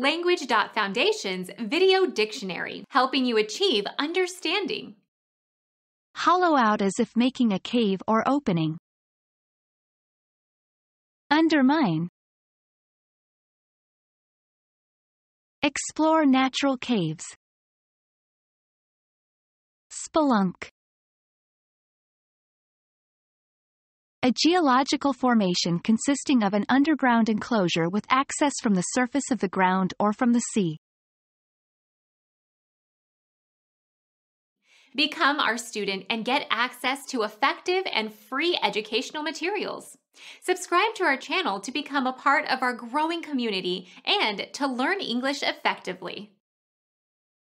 Language.Foundation's Video Dictionary, helping you achieve understanding. Hollow out as if making a cave or opening. Undermine. Explore natural caves. Spelunk. A geological formation consisting of an underground enclosure with access from the surface of the ground or from the sea. Become our student and get access to effective and free educational materials. Subscribe to our channel to become a part of our growing community and to learn English effectively.